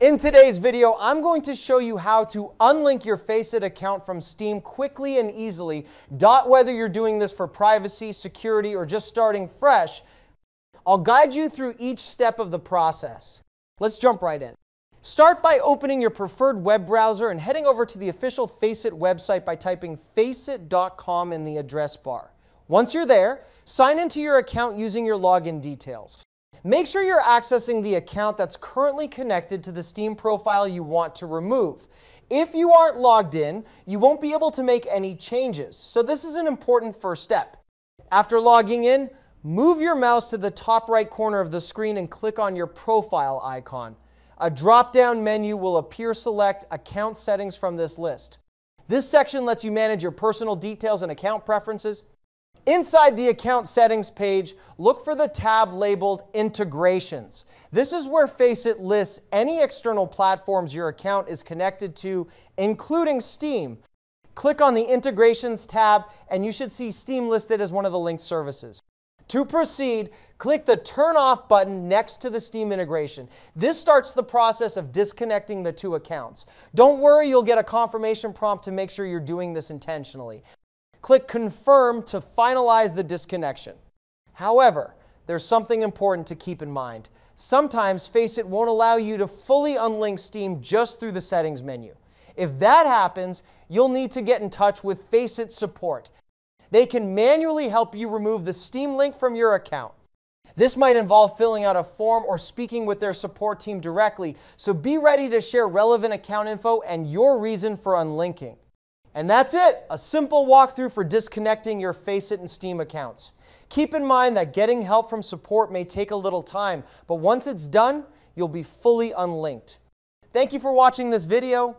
In today's video, I'm going to show you how to unlink your Faceit account from Steam quickly and easily. Dot whether you're doing this for privacy, security, or just starting fresh, I'll guide you through each step of the process. Let's jump right in. Start by opening your preferred web browser and heading over to the official Faceit website by typing faceit.com in the address bar. Once you're there, sign into your account using your login details. Make sure you're accessing the account that's currently connected to the Steam profile you want to remove. If you aren't logged in, you won't be able to make any changes, so this is an important first step. After logging in, move your mouse to the top right corner of the screen and click on your profile icon. A drop-down menu will appear select account settings from this list. This section lets you manage your personal details and account preferences, Inside the account settings page, look for the tab labeled integrations. This is where Faceit lists any external platforms your account is connected to, including Steam. Click on the integrations tab and you should see Steam listed as one of the linked services. To proceed, click the turn off button next to the Steam integration. This starts the process of disconnecting the two accounts. Don't worry, you'll get a confirmation prompt to make sure you're doing this intentionally. Click Confirm to finalize the disconnection. However, there's something important to keep in mind. Sometimes Faceit won't allow you to fully unlink Steam just through the settings menu. If that happens, you'll need to get in touch with Faceit support. They can manually help you remove the Steam link from your account. This might involve filling out a form or speaking with their support team directly, so be ready to share relevant account info and your reason for unlinking. And that's it, a simple walkthrough for disconnecting your Faceit and Steam accounts. Keep in mind that getting help from support may take a little time, but once it's done, you'll be fully unlinked. Thank you for watching this video.